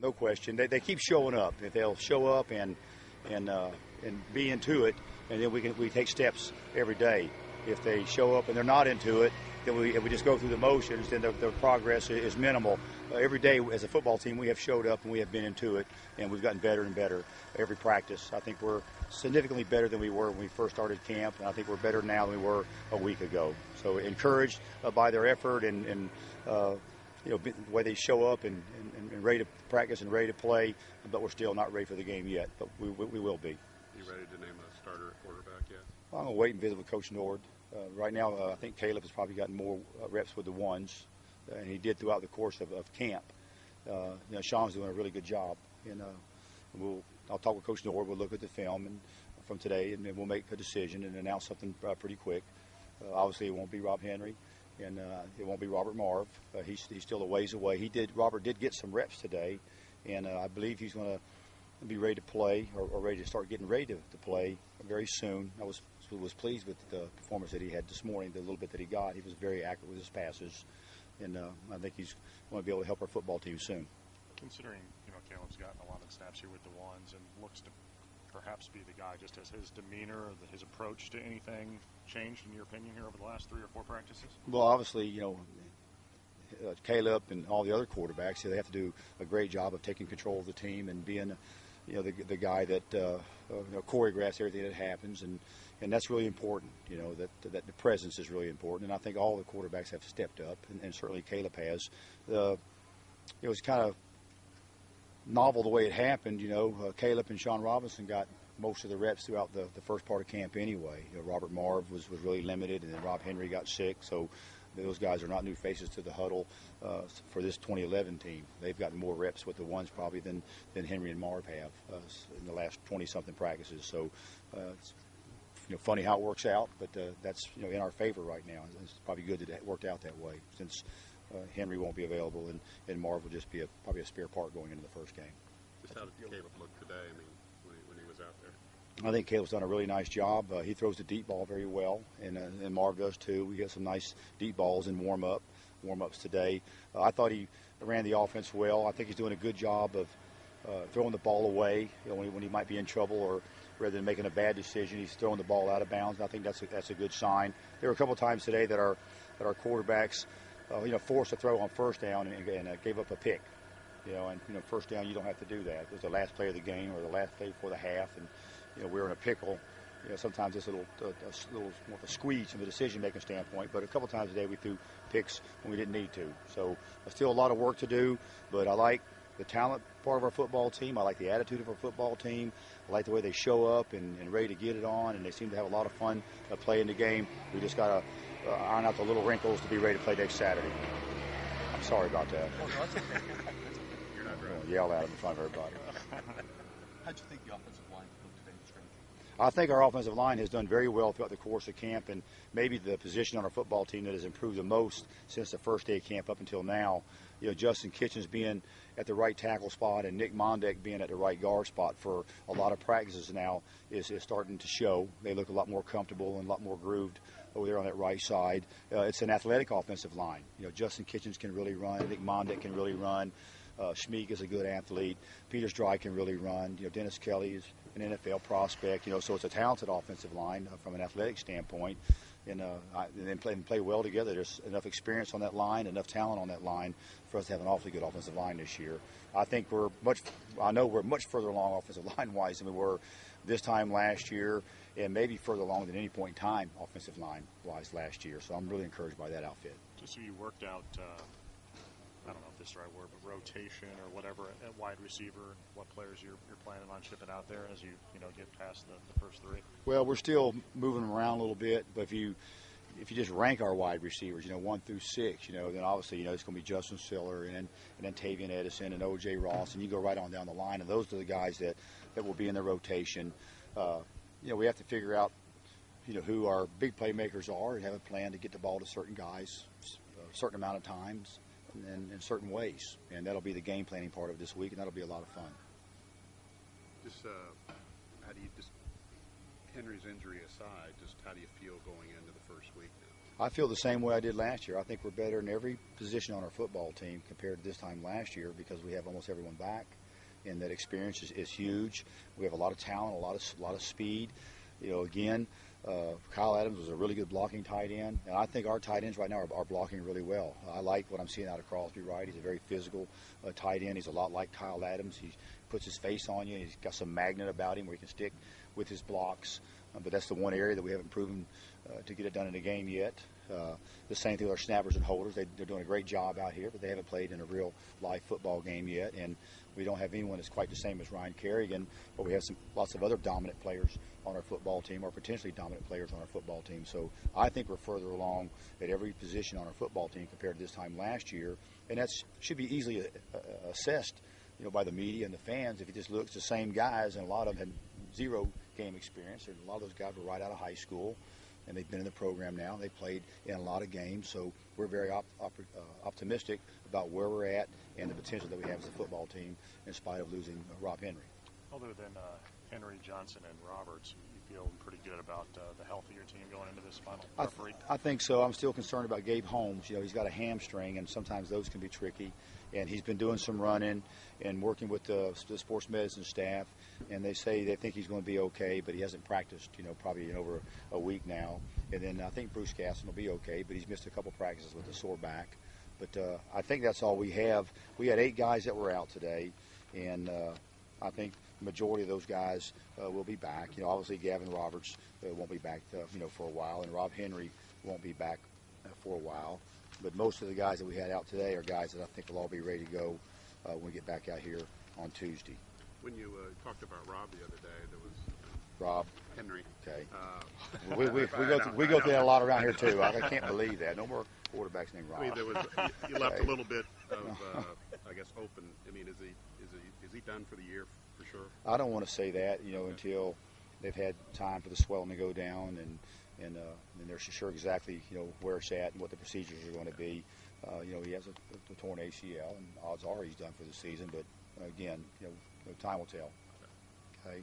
no question. They, they keep showing up. If they'll show up and and uh, and be into it, and then we can we take steps every day. If they show up and they're not into it, then we if we just go through the motions, then the, the progress is minimal. Uh, every day as a football team, we have showed up and we have been into it, and we've gotten better and better every practice. I think we're significantly better than we were when we first started camp, and I think we're better now than we were a week ago. So encouraged uh, by their effort and, and uh, you know, the way they show up and, and, and, ready to practice and ready to play, but we're still not ready for the game yet. But we, we, we will be. You ready to name a starter at quarterback yet? Well, I'm going to wait and visit with Coach Nord. Uh, right now, uh, I think Caleb has probably gotten more uh, reps with the ones, uh, and he did throughout the course of, of camp. Uh, you know, Sean's doing a really good job, and uh, we'll I'll talk with Coach Nord. We'll look at the film and from today, and then we'll make a decision and announce something pretty quick. obviously, it won't be Rob Henry and uh, it won't be Robert Marve. Uh, he's, he's still a ways away. He did Robert did get some reps today, and uh, I believe he's going to be ready to play or, or, ready to start getting ready to, to play very soon. I was was pleased with the performance that he had this morning. The little bit that he got, he was very accurate with his passes, and uh, I think he's going to be able to help our football team soon. Considering you know Caleb's gotten a lot of snaps here with the ones and looks to perhaps be the guy? Just has his demeanor, his approach to anything changed in your opinion here over the last three or four practices? Well, obviously, you know, uh, Caleb and all the other quarterbacks, they have to do a great job of taking control of the team and being, you know, the, the guy that uh, uh, you know, choreographs everything that happens, and and that's really important. You know, that that the presence is really important, and I think all the quarterbacks have stepped up, and, and certainly Caleb has. Uh, it was kind of novel the way it happened. You know, uh, Caleb and Sean Robinson got most of the reps throughout the, the first part of camp anyway. You know, Robert Marve was, was really limited, and then Rob Henry got sick. So those guys are not new faces to the huddle uh, for this 2011 team. They've gotten more reps with the ones probably than, than Henry and Marve have uh, in the last 20-something practices. So uh, it's you know, funny how it works out, but uh, that's you know in our favor right now. It's probably good that it worked out that way since – Henry won't be available, and, and Marve will just be a, probably a spare part going into the first game. Just how did Caleb look today? I mean, when he, when he was out there. I think Caleb's done a really nice job. Uh, he throws the deep ball very well, and, uh, and Marve does too. We get some nice deep balls in warm up, warm ups today. Uh, I thought he ran the offense well. I think he's doing a good job of uh, throwing the ball away you know, when, he, when he might be in trouble or rather than making a bad decision, he's throwing the ball out of bounds. And I think that's a, that's a good sign. There were a couple times today that our that our quarterbacks uh, you know, forced to throw on first down and, and uh, gave up a pick. You know, and you know, first down you don't have to do that. It was the last play of the game or the last play before the half, and you know we were in a pickle. You know, sometimes it's a little, a, a little more of a squeeze from a decision-making standpoint. But a couple times a day we threw picks when we didn't need to. So uh, still a lot of work to do. But I like the talent part of our football team. I like the attitude of our football team. I like the way they show up and, and ready to get it on, and they seem to have a lot of fun uh, playing the game. We just got to uh, iron out the little wrinkles to be ready to play next Saturday. I'm sorry about that. Oh, no, okay. You're not right. Yell at him in front of everybody. How'd you think the offensive line looked today, I think our offensive line has done very well throughout the course of camp, and maybe the position on our football team that has improved the most since the first day of camp up until now. You know, Justin Kitchens being at the right tackle spot and Nick Mondek being at the right guard spot for a lot of practices now is, is starting to show. They look a lot more comfortable and a lot more grooved over there on that right side. Uh, it's an athletic offensive line. You know, Justin Kitchens can really run. Nick Mondek can really run. Uh, Schmeek is a good athlete. Peters Dry can really run. You know, Dennis Kelly is an NFL prospect. You know, so it's a talented offensive line uh, from an athletic standpoint. And, uh, I, and play and play well together. There's enough experience on that line, enough talent on that line for us to have an awfully good offensive line this year. I think we're much. I know we're much further along offensive line wise than we were this time last year and maybe further along than any point in time offensive line wise last year. So I'm really encouraged by that outfit. Just so you worked out, uh, I don't know if this is the right word, but rotation or whatever at wide receiver, what players you're, you're planning on shipping out there as you you know get past the, the first three. Well, we're still moving them around a little bit, but if you if you just rank our wide receivers, you know, one through six, you know, then obviously, you know, it's going to be Justin Siller and then, and then Tavian Edison and O.J. Ross, and you go right on down the line, and those are the guys that, that will be in the rotation. Uh, you know, we have to figure out, you know, who our big playmakers are and have a plan to get the ball to certain guys a certain amount of times and in certain ways. And that'll be the game planning part of this week, and that'll be a lot of fun. Just uh, how do you just Henry's injury aside, just how do you feel going into the first week now? I feel the same way I did last year. I think we're better in every position on our football team compared to this time last year because we have almost everyone back, and that experience is, is huge. We have a lot of talent, a lot of a lot of speed. You know, again, uh, Kyle Adams was a really good blocking tight end, and I think our tight ends right now are, are blocking really well. I like what I'm seeing out of Crosby. Wright, he's a very physical uh, tight end. He's a lot like Kyle Adams. He puts his face on you. He's got some magnet about him where he can stick with his blocks. Uh, but that's the one area that we haven't proven uh, to get it done in a game yet. Uh, the same thing with our snappers and holders. They, they're doing a great job out here, but they haven't played in a real live football game yet. And we don't have anyone that's quite the same as Ryan Kerrigan, but we have some lots of other dominant players on our football team, or potentially dominant players on our football team. So I think we're further along at every position on our football team compared to this time last year, and that should be easily uh, uh, assessed, you know, by the media and the fans. If you just look, it's the same guys, and a lot of them had zero game experience, and a lot of those guys were right out of high school and they've been in the program now. They played in a lot of games, so we're very op- op- uh, optimistic about where we're at and the potential that we have as a football team, in spite of losing uh, Rob Henry. Other than uh, Henry, Johnson, and Roberts, you feel pretty good about uh, the health of your team going into this final I, referee? I think so. I'm still concerned about Gabe Holmes. You know, he's got a hamstring, and sometimes those can be tricky. And he's been doing some running and working with the, the sports medicine staff. And they say they think he's going to be okay, but he hasn't practiced, you know, probably in over a week now. And then I think Bruce Gaston will be okay, but he's missed a couple practices with a sore back. But uh, I think that's all we have. We had eight guys that were out today, and uh, I think the majority of those guys uh, will be back. You know, obviously Gavin Roberts uh, won't be back, uh, you know, for a while, and Rob Henry won't be back uh, for a while. But most of the guys that we had out today are guys that I think will all be ready to go uh, when we get back out here on Tuesday. When you uh, talked about Rob the other day, there was Rob, Henry. okay. Uh, We, we, we go through, we go through that a lot around here too. I, I can't believe that. No more quarterbacks named Rob. I mean, there was you, left a little bit of, uh, I guess, open. I mean, is he is he is he done for the year for sure? I don't want to say that, you know, until they've had time for the swelling to go down and and uh, and they're sure exactly you know where it's at and what the procedures are going to be. Uh, you know, he has a, a torn ACL, and odds are he's done for the season. But again, you know, time will tell. Okay.